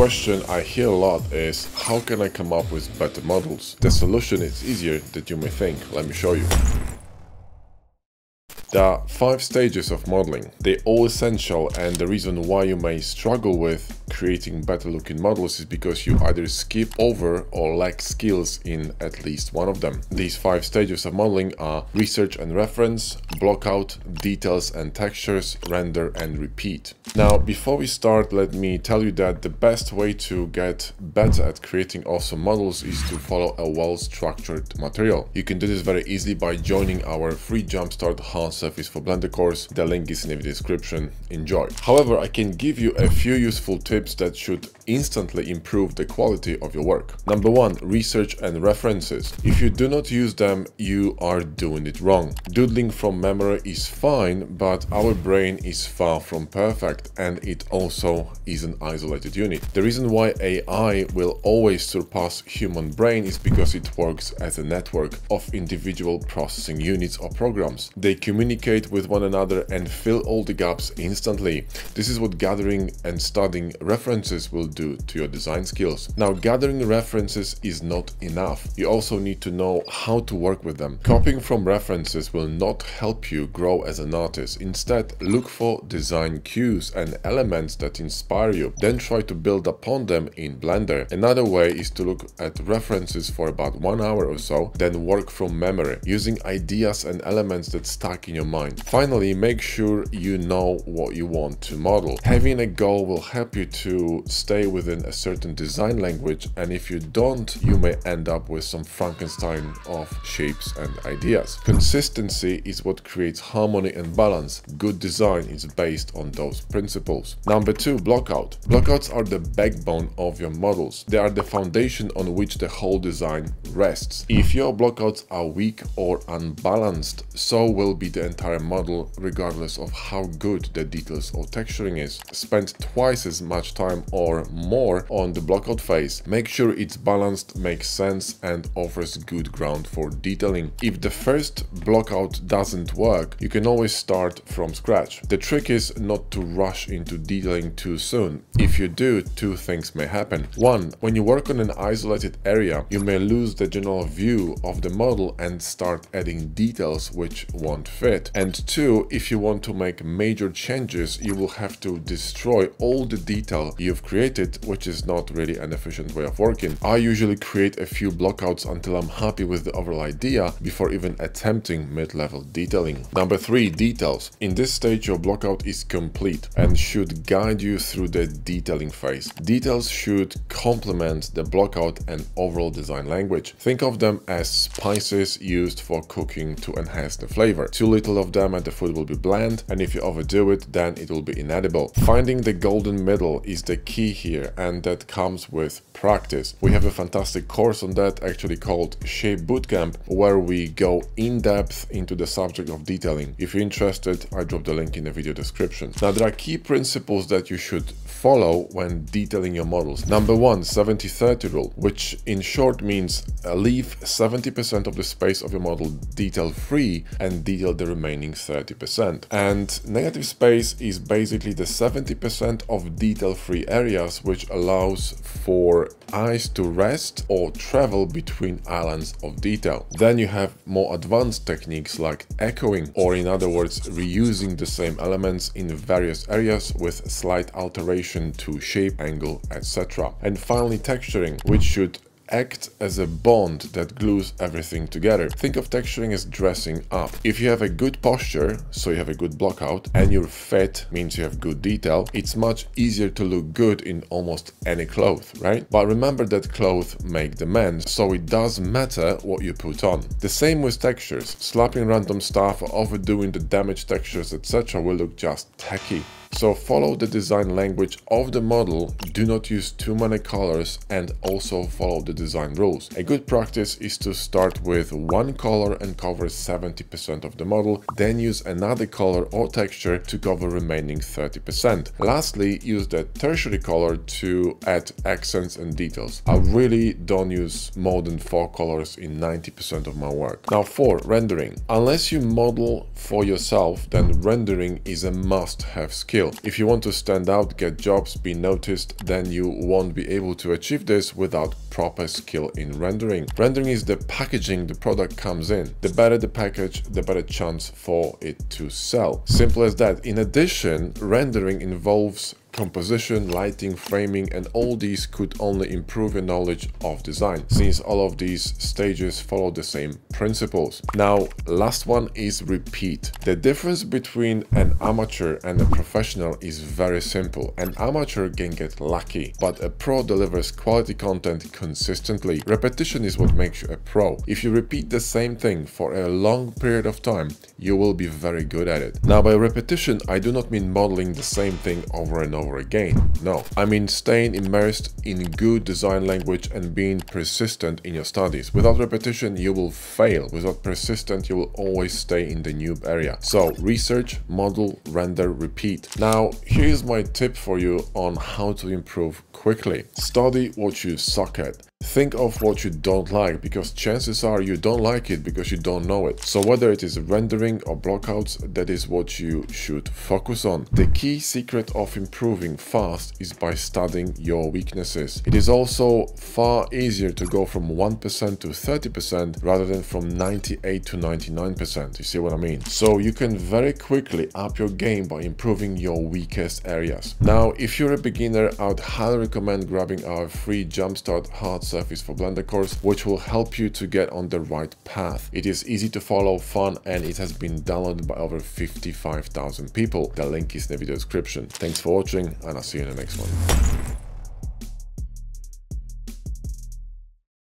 question I hear a lot is how can I come up with better models? The solution is easier than you may think. Let me show you. There are five stages of modeling. They're all essential and the reason why you may struggle with creating better looking models is because you either skip over or lack skills in at least one of them. These five stages of modeling are research and reference, blockout, details and textures, render and repeat. Now before we start let me tell you that the best way to get better at creating awesome models is to follow a well-structured material. You can do this very easily by joining our free Jumpstart Hard Surface for Blender course. The link is in the description. Enjoy. However, I can give you a few useful tips that should instantly improve the quality of your work. Number one, research and references. If you do not use them, you are doing it wrong. Doodling from memory is fine, but our brain is far from perfect and it also is an isolated unit. The reason why AI will always surpass human brain is because it works as a network of individual processing units or programs. They communicate with one another and fill all the gaps instantly. This is what gathering and studying references will do to your design skills. Now, gathering references is not enough. You also need to know how to work with them. Copying from references will not help you grow as an artist. Instead, look for design cues and elements that inspire you. Then try to build upon them in Blender. Another way is to look at references for about one hour or so, then work from memory, using ideas and elements that stuck in your mind. Finally, make sure you know what you want to model. Having a goal will help you to stay within a certain design language and if you don't, you may end up with some Frankenstein of shapes and ideas. Consistency is what creates harmony and balance. Good design is based on those principles. Number two, blockout. Blockouts are the backbone of your models. They are the foundation on which the whole design rests. If your blockouts are weak or unbalanced, so will be the entire model regardless of how good the details or texturing is. Spend twice as much time or more on the blockout phase. Make sure it's balanced, makes sense and offers good ground for detailing. If the first blockout doesn't work, you can always start from scratch. The trick is not to rush into detailing too soon. If you do, two things may happen. One, when you work on an isolated area, you may lose the general view of the model and start adding details which won't fit. And two, if you want to make major changes, you will have to destroy all the detail you've created which is not really an efficient way of working. I usually create a few blockouts until I'm happy with the overall idea before even attempting mid-level detailing. Number three, details. In this stage, your blockout is complete and should guide you through the detailing phase. Details should complement the blockout and overall design language. Think of them as spices used for cooking to enhance the flavor. Too little of them and the food will be bland, and if you overdo it, then it will be inedible. Finding the golden middle is the key here here and that comes with practice. We have a fantastic course on that actually called Shape Bootcamp where we go in depth into the subject of detailing. If you're interested, I drop the link in the video description. Now there are key principles that you should follow when detailing your models. Number one, 70-30 rule, which in short means leave 70% of the space of your model detail free and detail the remaining 30%. And negative space is basically the 70% of detail free areas which allows for eyes to rest or travel between islands of detail. Then you have more advanced techniques like echoing or in other words reusing the same elements in various areas with slight alteration to shape, angle, etc. And finally texturing which should act as a bond that glues everything together. Think of texturing as dressing up. If you have a good posture, so you have a good blockout, and your fit means you have good detail, it's much easier to look good in almost any cloth, right? But remember that clothes make the man, so it does matter what you put on. The same with textures. Slapping random stuff overdoing the damaged textures etc will look just tacky. So follow the design language of the model, do not use too many colors and also follow the design rules. A good practice is to start with one color and cover 70% of the model, then use another color or texture to cover remaining 30%. Lastly, use the tertiary color to add accents and details. I really don't use more than 4 colors in 90% of my work. Now 4. Rendering. Unless you model for yourself, then rendering is a must-have skill skill. If you want to stand out, get jobs, be noticed, then you won't be able to achieve this without proper skill in rendering. Rendering is the packaging the product comes in. The better the package, the better chance for it to sell. Simple as that. In addition, rendering involves composition, lighting, framing, and all these could only improve your knowledge of design, since all of these stages follow the same principles. Now, last one is repeat. The difference between an amateur and a professional is very simple. An amateur can get lucky, but a pro delivers quality content consistently. Repetition is what makes you a pro. If you repeat the same thing for a long period of time, you will be very good at it. Now, by repetition, I do not mean modeling the same thing over and over over again. No, I mean staying immersed in good design language and being persistent in your studies. Without repetition, you will fail. Without persistent, you will always stay in the noob area. So research, model, render, repeat. Now, here's my tip for you on how to improve quickly. Study what you suck at. Think of what you don't like because chances are you don't like it because you don't know it. So whether it is rendering or blockouts, that is what you should focus on. The key secret of improving fast is by studying your weaknesses. It is also far easier to go from 1% to 30% rather than from 98 to 99%. You see what I mean? So you can very quickly up your game by improving your weakest areas. Now, if you're a beginner, I would highly recommend grabbing our free Jumpstart Hard Surface for Blender course, which will help you to get on the right path. It is easy to follow, fun, and it has been downloaded by over 55,000 people. The link is in the video description. Thanks for watching, and I'll see you in the next one.